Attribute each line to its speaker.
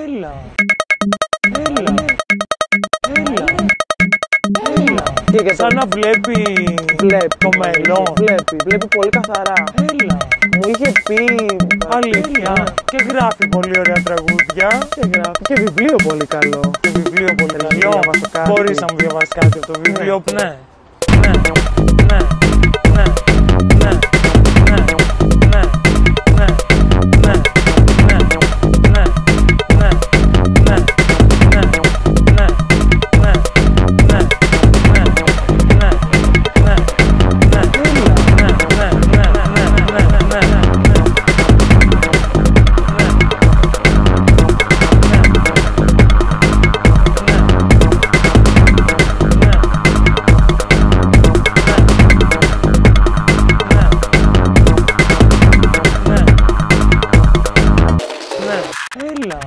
Speaker 1: Έλα. Έλα. Έλα. Έλα.
Speaker 2: Και για το
Speaker 1: Σαν να βλέπει
Speaker 2: βλέπει.
Speaker 1: το μέλλον.
Speaker 2: Βλέπει, βλέπει πολύ καθαρά.
Speaker 1: Έλα.
Speaker 2: Μου είχε πει.
Speaker 1: Αλήθεια. Και γράφει πολύ ωραία τραγούδια.
Speaker 2: Και γράφει. Και βιβλίο πολύ καλό.
Speaker 1: Και βιβλίο πολύ
Speaker 2: Θέλω να
Speaker 1: καλό.
Speaker 2: διαβάσω κάτι.
Speaker 1: Μπορείς να μου διαβάσεις κάτι από το βιβλίο, ναι. Έλα.